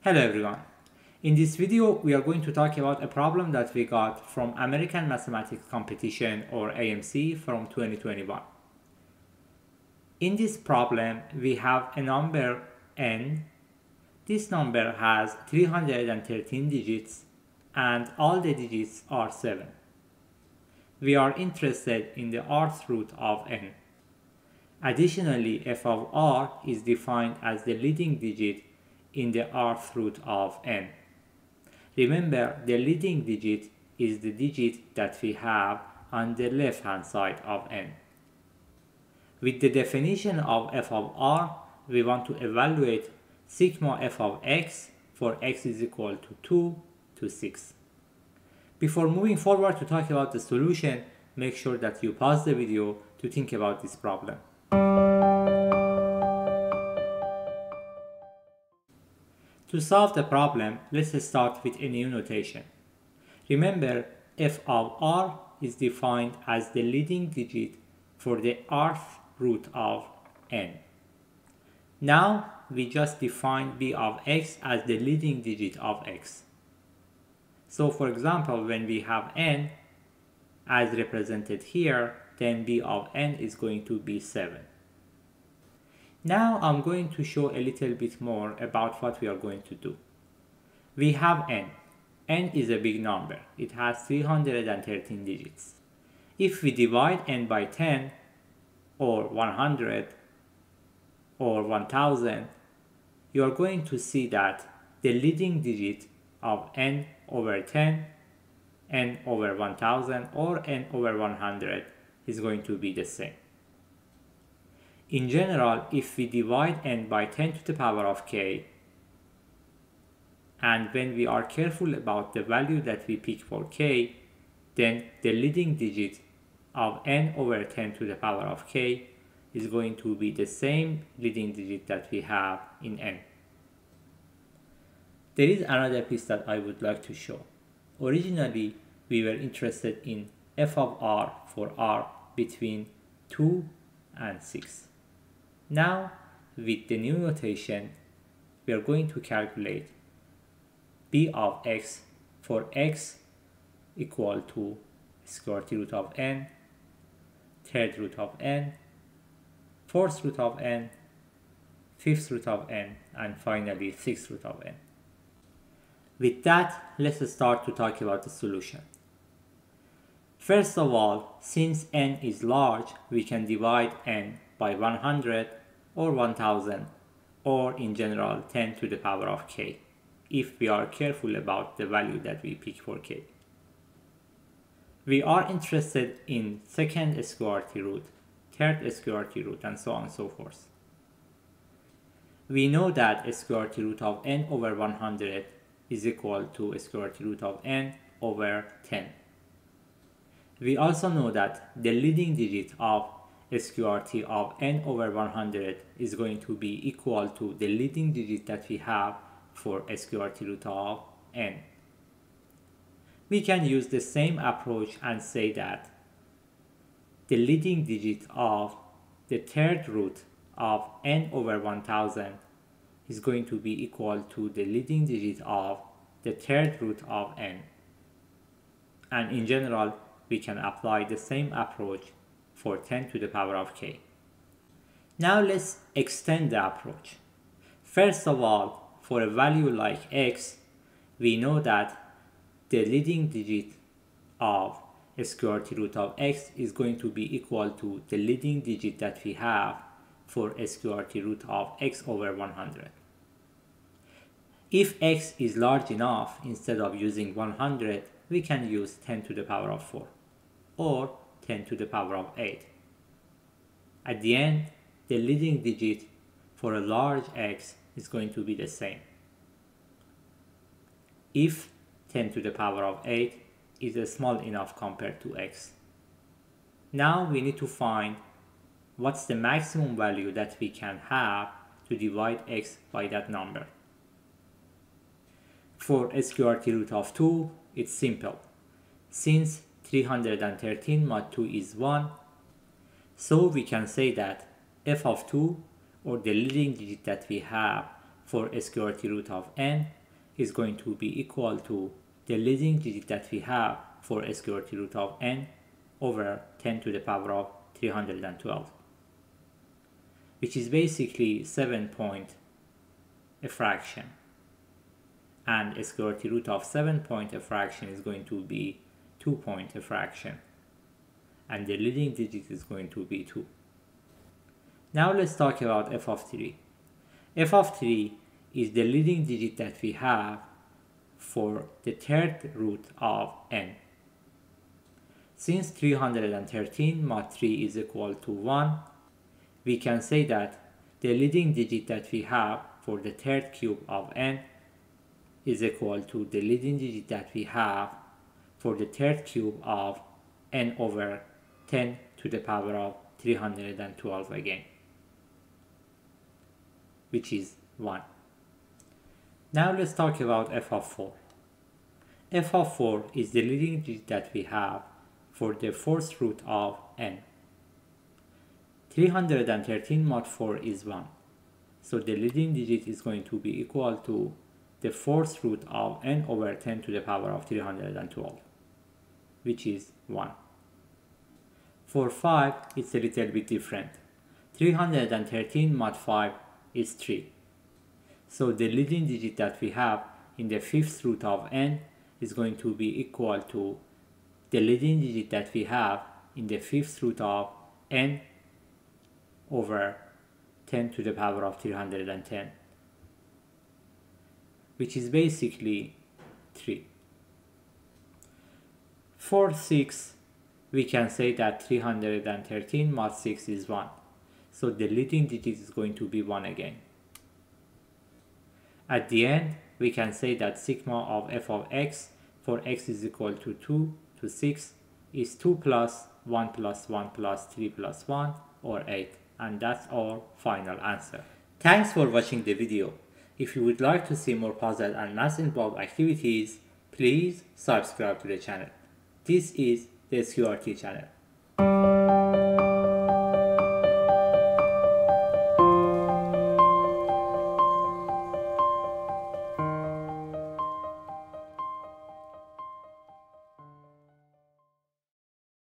Hello everyone. In this video, we are going to talk about a problem that we got from American Mathematics Competition or AMC from 2021. In this problem, we have a number n. This number has 313 digits and all the digits are 7. We are interested in the rth root of n. Additionally, f of r is defined as the leading digit in the rth root of n. Remember, the leading digit is the digit that we have on the left hand side of n. With the definition of f of r, we want to evaluate sigma f of x for x is equal to 2 to 6. Before moving forward to talk about the solution, make sure that you pause the video to think about this problem. To solve the problem, let's start with a new notation. Remember, f of r is defined as the leading digit for the rth root of n. Now, we just define b of x as the leading digit of x. So for example, when we have n as represented here, then b of n is going to be 7. Now I'm going to show a little bit more about what we are going to do. We have n. n is a big number. It has 313 digits. If we divide n by 10 or 100 or 1000, you are going to see that the leading digit of n over 10, n over 1000 or n over 100 is going to be the same. In general, if we divide n by 10 to the power of k, and when we are careful about the value that we pick for k, then the leading digit of n over 10 to the power of k is going to be the same leading digit that we have in n. There is another piece that I would like to show. Originally, we were interested in f of r for r between 2 and 6. Now, with the new notation, we are going to calculate b of x for x equal to square root of n, third root of n, fourth root of n, fifth root of n, and finally sixth root of n. With that, let's start to talk about the solution. First of all, since n is large, we can divide n by 100 or 1000 or in general 10 to the power of k if we are careful about the value that we pick for k. We are interested in second square root, third square root and so on and so forth. We know that square root of n over 100 is equal to square root of n over 10. We also know that the leading digit of SQRT of n over 100 is going to be equal to the leading digit that we have for square root of n. We can use the same approach and say that the leading digit of the third root of n over 1000 is going to be equal to the leading digit of the third root of n. And in general, we can apply the same approach for 10 to the power of k. Now let's extend the approach. First of all, for a value like x, we know that the leading digit of square root of x is going to be equal to the leading digit that we have for square root of x over 100. If x is large enough, instead of using 100, we can use 10 to the power of 4 or 10 to the power of 8. At the end, the leading digit for a large x is going to be the same. If 10 to the power of 8 is small enough compared to x. Now we need to find what's the maximum value that we can have to divide x by that number. For square root of 2, it's simple. Since 313 mod 2 is 1. So we can say that f of 2 or the leading digit that we have for square root of n is going to be equal to the leading digit that we have for square root of n over 10 to the power of 312 which is basically 7 point a fraction and square root of 7 point a fraction is going to be 2 point a fraction and the leading digit is going to be 2 now let's talk about f of 3. f of 3 is the leading digit that we have for the third root of n. Since 313 mod 3 is equal to 1, we can say that the leading digit that we have for the third cube of n is equal to the leading digit that we have for the third cube of n over 10 to the power of 312 again which is 1. Now let's talk about f of 4. f of 4 is the leading digit that we have for the fourth root of n. 313 mod 4 is 1. So the leading digit is going to be equal to the fourth root of n over 10 to the power of 312, which is 1. For 5, it's a little bit different. 313 mod 5 is 3. So the leading digit that we have in the fifth root of n is going to be equal to the leading digit that we have in the fifth root of n over 10 to the power of 310 which is basically 3. For 6 we can say that 313 mod 6 is 1 so the leading digit is going to be 1 again. At the end, we can say that sigma of f of x for x is equal to 2 to 6 is 2 plus 1 plus 1 plus 3 plus 1 or 8 and that's our final answer. Thanks for watching the video. If you would like to see more puzzle and math involved activities, please subscribe to the channel. This is the SQRT channel.